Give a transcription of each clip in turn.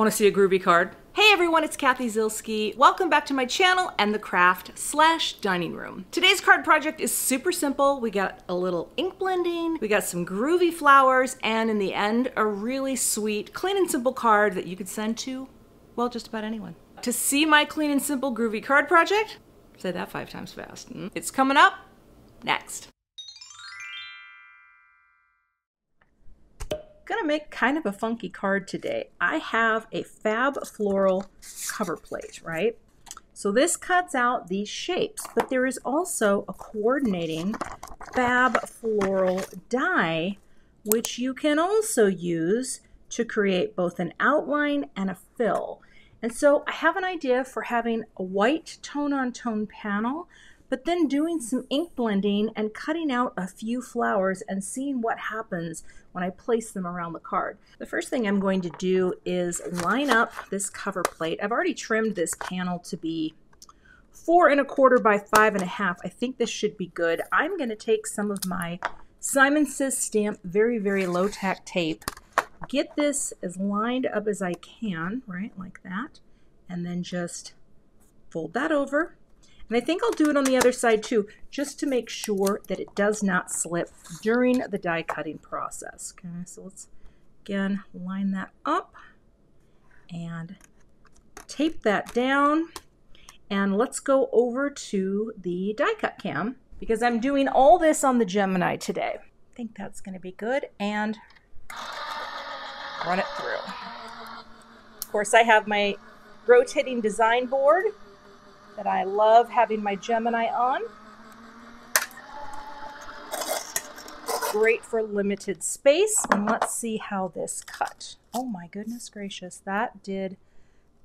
Want to see a groovy card? Hey everyone, it's Cathy Zielske. Welcome back to my channel and the craft slash dining room. Today's card project is super simple. We got a little ink blending, we got some groovy flowers, and in the end, a really sweet, clean and simple card that you could send to, well, just about anyone. To see my clean and simple groovy card project, say that five times fast. Hmm? It's coming up next. Gonna make kind of a funky card today. I have a Fab Floral cover plate, right? So this cuts out these shapes, but there is also a coordinating Fab Floral die, which you can also use to create both an outline and a fill. And so I have an idea for having a white tone-on-tone -tone panel but then doing some ink blending and cutting out a few flowers and seeing what happens when I place them around the card. The first thing I'm going to do is line up this cover plate. I've already trimmed this panel to be four and a quarter by five and a half. I think this should be good. I'm going to take some of my Simon Says Stamp very, very low tack tape, get this as lined up as I can, right, like that, and then just fold that over and I think I'll do it on the other side too, just to make sure that it does not slip during the die cutting process. Okay, so let's again line that up and tape that down. And let's go over to the die cut cam because I'm doing all this on the Gemini today. I think that's going to be good and run it through. Of course, I have my rotating design board that I love having my Gemini on. Great for limited space. And let's see how this cut. Oh my goodness gracious, that did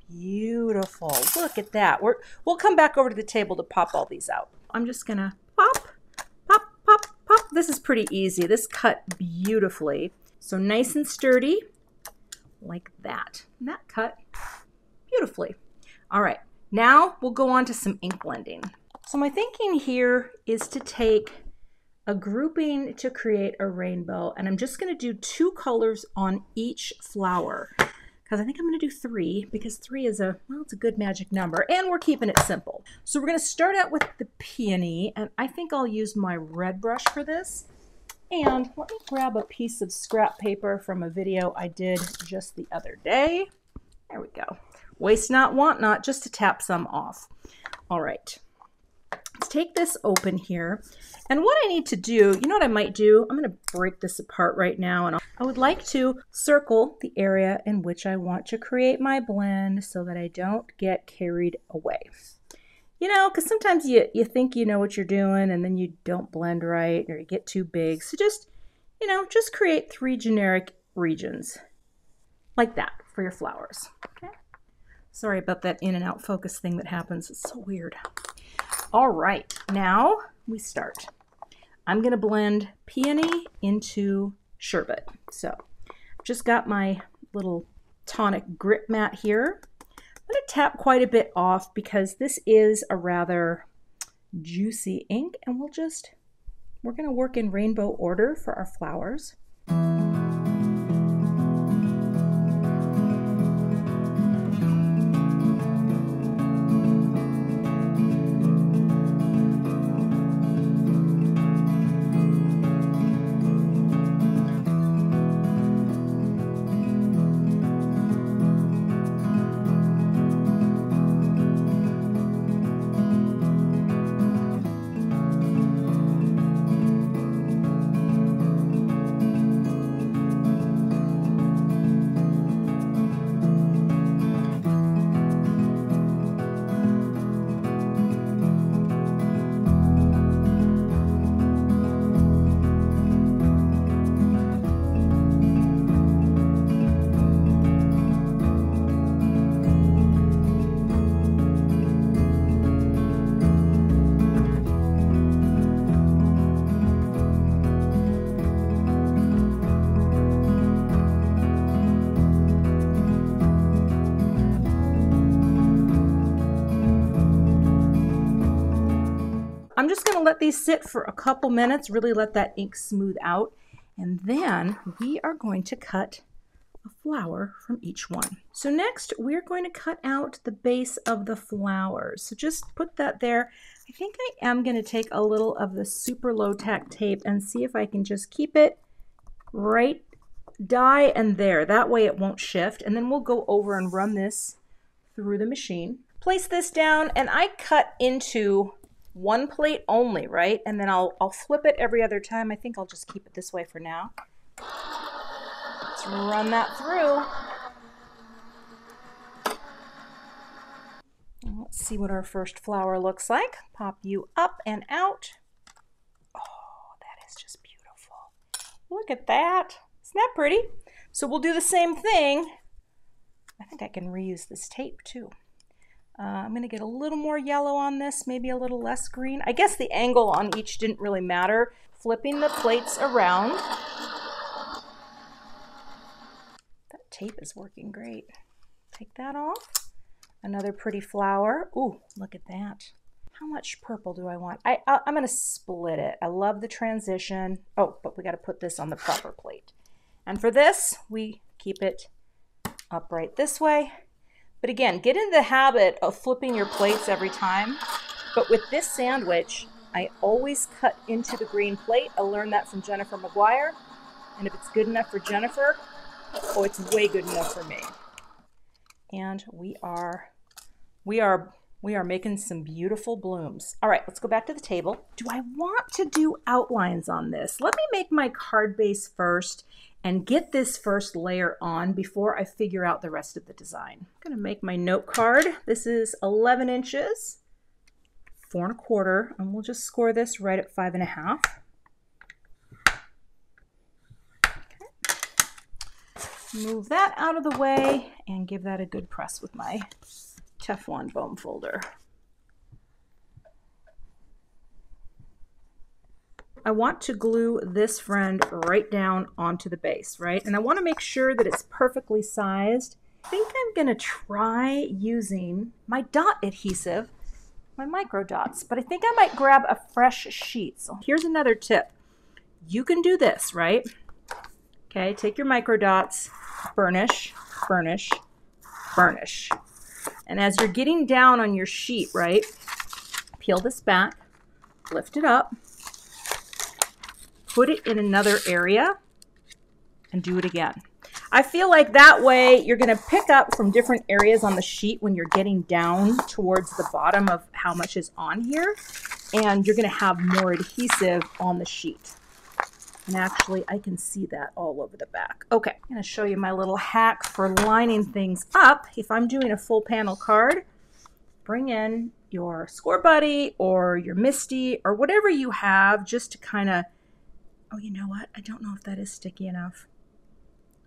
beautiful. Look at that. We're, we'll come back over to the table to pop all these out. I'm just gonna pop, pop, pop, pop. This is pretty easy. This cut beautifully. So nice and sturdy, like that. And that cut beautifully. All right, now we'll go on to some ink blending. So my thinking here is to take a grouping to create a rainbow and I'm just going to do two colors on each flower because I think I'm going to do three because three is a, well, it's a good magic number and we're keeping it simple. So we're going to start out with the peony and I think I'll use my red brush for this. And let me grab a piece of scrap paper from a video I did just the other day. There we go. Waste not, want not, just to tap some off. All right, let's take this open here. And what I need to do, you know what I might do? I'm going to break this apart right now. And I would like to circle the area in which I want to create my blend so that I don't get carried away. You know, because sometimes you, you think you know what you're doing and then you don't blend right or you get too big. So just, you know, just create three generic regions like that for your flowers. Okay. Sorry about that in and out focus thing that happens. It's so weird. All right, now we start. I'm going to blend peony into sherbet. So just got my little tonic grip mat here. I'm going to tap quite a bit off because this is a rather juicy ink and we'll just, we're going to work in rainbow order for our flowers. Let these sit for a couple minutes, really let that ink smooth out. And then we are going to cut a flower from each one. So next we're going to cut out the base of the flowers. So just put that there. I think I am going to take a little of the super low tack tape and see if I can just keep it right die and there. That way it won't shift. And then we'll go over and run this through the machine. Place this down and I cut into one plate only, right? And then I'll, I'll flip it every other time. I think I'll just keep it this way for now. Let's run that through. Let's see what our first flower looks like. Pop you up and out. Oh, that is just beautiful. Look at that. Isn't that pretty? So we'll do the same thing. I think I can reuse this tape too. Uh, I'm going to get a little more yellow on this, maybe a little less green. I guess the angle on each didn't really matter. Flipping the plates around. That tape is working great. Take that off. Another pretty flower. Ooh, look at that. How much purple do I want? I, I, I'm going to split it. I love the transition. Oh, but we got to put this on the proper plate. And for this, we keep it upright this way. But again, get in the habit of flipping your plates every time. But with this sandwich, I always cut into the green plate. I learned that from Jennifer McGuire. And if it's good enough for Jennifer, oh, it's way good enough for me. And we are, we are, we are making some beautiful blooms. All right, let's go back to the table. Do I want to do outlines on this? Let me make my card base first and get this first layer on before I figure out the rest of the design. I'm gonna make my note card. This is 11 inches, four and a quarter, and we'll just score this right at five and a half. Move that out of the way and give that a good press with my Teflon foam folder. I want to glue this friend right down onto the base, right? And I want to make sure that it's perfectly sized. I think I'm going to try using my dot adhesive, my micro dots, but I think I might grab a fresh sheet. So here's another tip. You can do this, right? Okay, take your micro dots, burnish, burnish, burnish. And as you're getting down on your sheet, right, peel this back, lift it up, put it in another area, and do it again. I feel like that way you're going to pick up from different areas on the sheet when you're getting down towards the bottom of how much is on here. And you're going to have more adhesive on the sheet. And actually, I can see that all over the back. Okay, I'm going to show you my little hack for lining things up. If I'm doing a full panel card, bring in your Scor Buddy or your Misti or whatever you have just to kind of Oh, you know what? I don't know if that is sticky enough.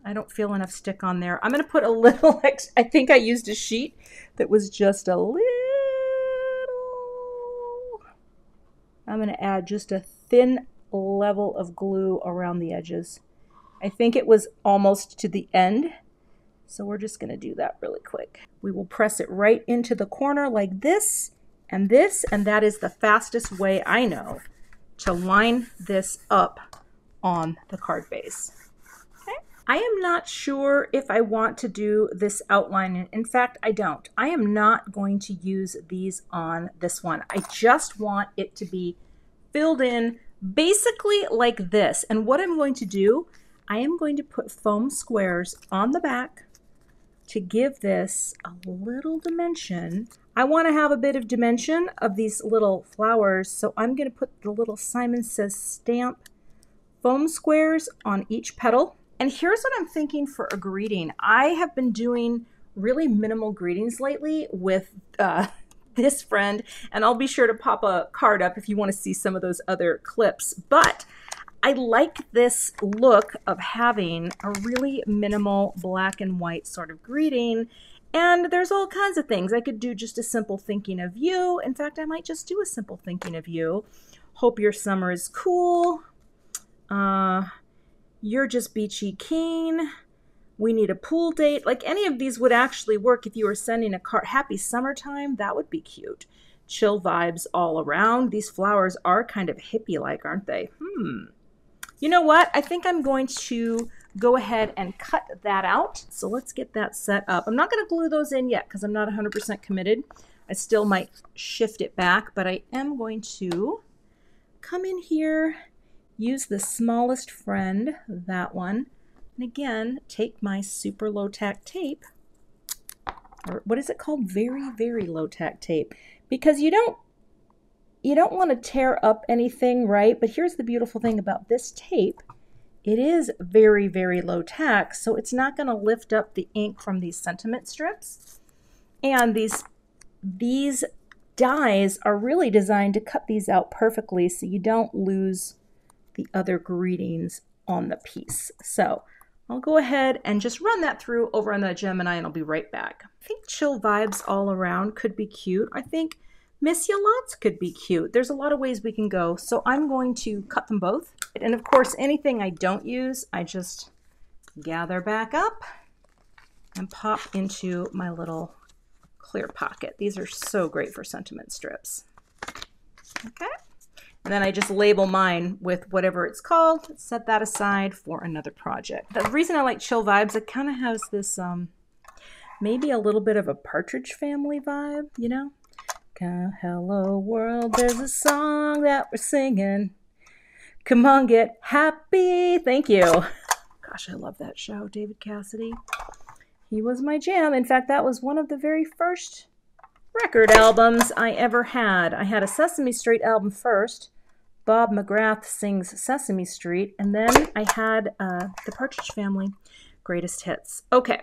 I don't feel enough stick on there. I'm going to put a little ex I think I used a sheet that was just a little. I'm going to add just a thin level of glue around the edges. I think it was almost to the end. So we're just going to do that really quick. We will press it right into the corner like this and this, and that is the fastest way I know to line this up on the card base. Okay. I am not sure if I want to do this outline. In fact, I don't. I am not going to use these on this one. I just want it to be filled in basically like this. And what I'm going to do, I am going to put foam squares on the back to give this a little dimension. I want to have a bit of dimension of these little flowers, so I'm going to put the little Simon Says stamp foam squares on each petal. And here's what I'm thinking for a greeting. I have been doing really minimal greetings lately with uh, this friend, and I'll be sure to pop a card up if you want to see some of those other clips. But I like this look of having a really minimal black and white sort of greeting. And there's all kinds of things. I could do just a simple thinking of you. In fact, I might just do a simple thinking of you. Hope your summer is cool. Uh, you're just beachy keen. We need a pool date. Like any of these would actually work if you were sending a card. Happy summertime. That would be cute. Chill vibes all around. These flowers are kind of hippie like, aren't they? Hmm. You know what? I think I'm going to go ahead and cut that out. So let's get that set up. I'm not going to glue those in yet because I'm not 100% committed. I still might shift it back, but I am going to come in here, use the smallest friend, that one, and again, take my super low tack tape, or what is it called? Very, very low tack tape, because you don't you don't want to tear up anything, right? But here's the beautiful thing about this tape. It is very, very low tack, so it's not going to lift up the ink from these sentiment strips. And these, these dies are really designed to cut these out perfectly so you don't lose the other greetings on the piece. So I'll go ahead and just run that through over on the Gemini and I'll be right back. I think chill vibes all around could be cute. I think Miss Ya Lots could be cute. There's a lot of ways we can go. So I'm going to cut them both. And of course, anything I don't use, I just gather back up and pop into my little clear pocket. These are so great for sentiment strips. Okay. And then I just label mine with whatever it's called, set that aside for another project. The reason I like Chill Vibes, it kind of has this, um, maybe a little bit of a Partridge Family vibe, you know? Hello world, there's a song that we're singing. Come on, get happy. Thank you. Gosh, I love that show, David Cassidy. He was my jam. In fact, that was one of the very first record albums I ever had. I had a Sesame Street album first. Bob McGrath sings Sesame Street, and then I had uh, the Partridge Family greatest hits. Okay,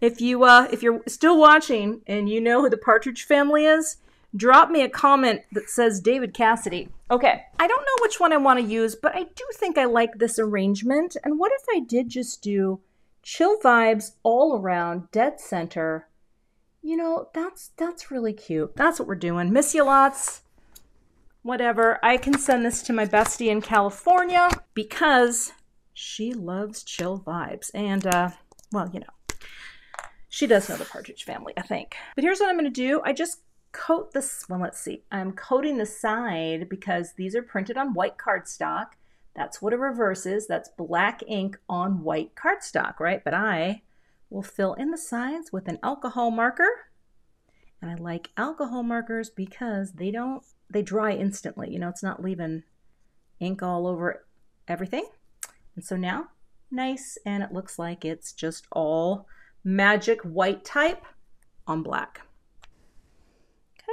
if you uh, if you're still watching and you know who the Partridge Family is, drop me a comment that says David Cassidy. Okay, I don't know which one I want to use, but I do think I like this arrangement. And what if I did just do chill vibes all around, dead center? You know, that's that's really cute. That's what we're doing. Miss you lots. Whatever. I can send this to my bestie in California because she loves chill vibes. And uh, well, you know, she does know the Partridge Family, I think. But here's what I'm to do. I just coat this, well, let's see. I'm coating the side because these are printed on white cardstock. That's what a reverse is. That's black ink on white cardstock, right? But I will fill in the sides with an alcohol marker. And I like alcohol markers because they don't, they dry instantly. You know, it's not leaving ink all over everything. And so now, nice, and it looks like it's just all magic white type on black. Okay,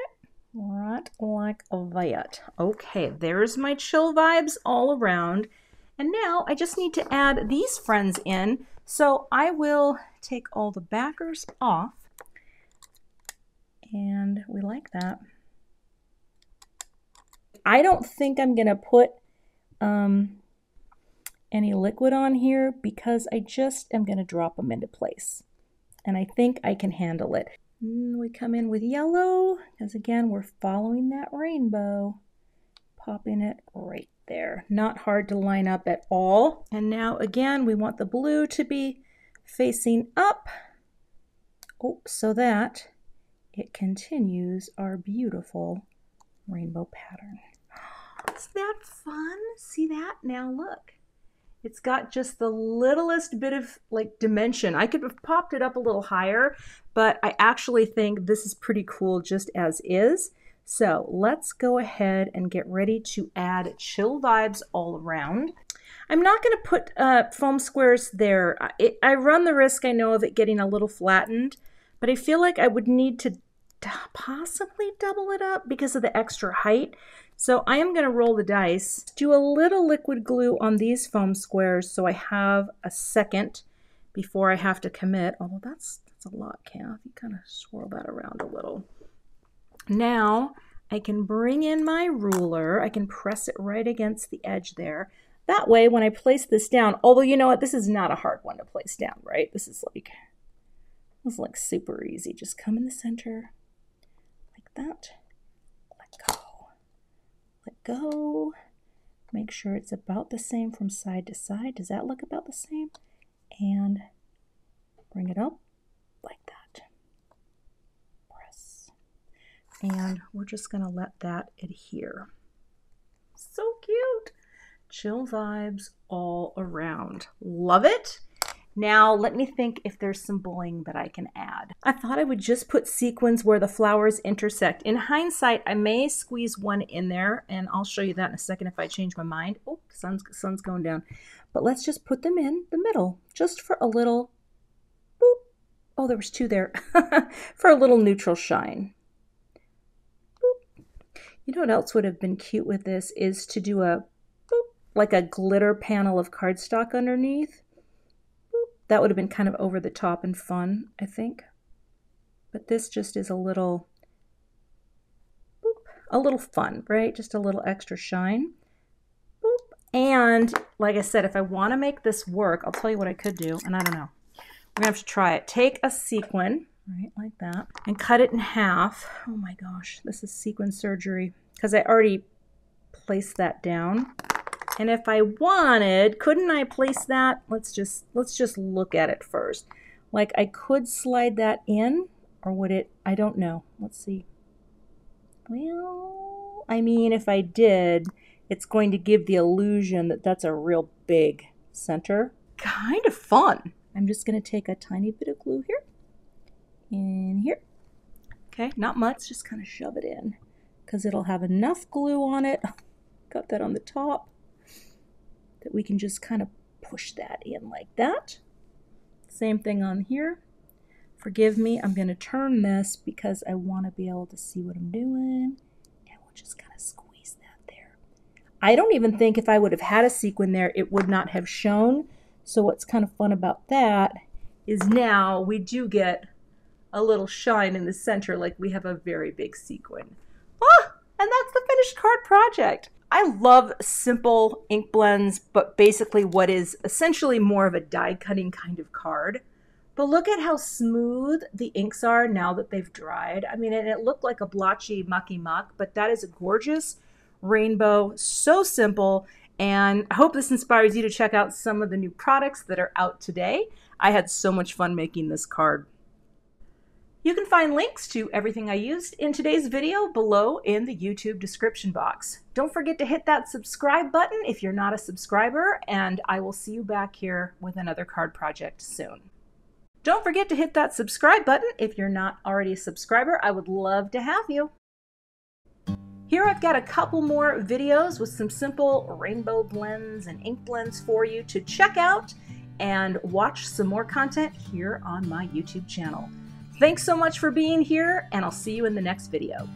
right like that. Okay, there's my chill vibes all around. And now I just need to add these friends in. So I will take all the backers off. And we like that. I don't think I'm going to put um, any liquid on here because I just am going to drop them into place and I think I can handle it. And we come in with yellow, because again, we're following that rainbow. Popping it right there. Not hard to line up at all. And now again, we want the blue to be facing up. Oh, so that it continues our beautiful rainbow pattern. Is that fun? See that? Now look. It's got just the littlest bit of like dimension. I could have popped it up a little higher, but I actually think this is pretty cool just as is. So let's go ahead and get ready to add chill vibes all around. I'm not going to put uh, foam squares there. It, I run the risk, I know, of it getting a little flattened, but I feel like I would need to possibly double it up because of the extra height. So I am going to roll the dice, do a little liquid glue on these foam squares so I have a second before I have to commit. Although that's, that's a lot, Kath. You kind of swirl that around a little. Now I can bring in my ruler. I can press it right against the edge there. That way, when I place this down, although you know what, this is not a hard one to place down, right? This is like, this is like super easy. Just come in the center like that let go. Let go. Make sure it's about the same from side to side. Does that look about the same? And bring it up like that. Press. And we're just going to let that adhere. So cute. Chill vibes all around. Love it. Now let me think if there's some bling that I can add. I thought I would just put sequins where the flowers intersect. In hindsight, I may squeeze one in there and I'll show you that in a second if I change my mind. Oh, sun's, sun's going down. But let's just put them in the middle just for a little, boop. Oh, there was two there. for a little neutral shine. Boop. You know what else would have been cute with this is to do a, boop, like a glitter panel of cardstock underneath that would have been kind of over the top and fun, I think. But this just is a little, boop, a little fun, right? Just a little extra shine. Boop. And like I said, if I want to make this work, I'll tell you what I could do, and I don't know. We're going to have to try it. Take a sequin, right, like that, and cut it in half. Oh my gosh, this is sequin surgery because I already placed that down. And if I wanted, couldn't I place that? Let's just let's just look at it first. Like I could slide that in or would it I don't know. Let's see. Well, I mean if I did, it's going to give the illusion that that's a real big center. Kind of fun. I'm just going to take a tiny bit of glue here. In here. Okay, not much, just kind of shove it in because it'll have enough glue on it. Got that on the top that we can just kind of push that in like that. Same thing on here. Forgive me, I'm going to turn this because I want to be able to see what I'm doing. And we'll just kind of squeeze that there. I don't even think if I would have had a sequin there, it would not have shown. So what's kind of fun about that is now we do get a little shine in the center like we have a very big sequin. Ah, and that's the finished card project. I love simple ink blends, but basically what is essentially more of a die cutting kind of card. But look at how smooth the inks are now that they've dried. I mean, and it looked like a blotchy mucky muck, but that is a gorgeous rainbow, so simple. And I hope this inspires you to check out some of the new products that are out today. I had so much fun making this card. You can find links to everything I used in today's video below in the YouTube description box. Don't forget to hit that subscribe button if you're not a subscriber, and I will see you back here with another card project soon. Don't forget to hit that subscribe button if you're not already a subscriber. I would love to have you. Here I've got a couple more videos with some simple rainbow blends and ink blends for you to check out and watch some more content here on my YouTube channel. Thanks so much for being here, and I'll see you in the next video.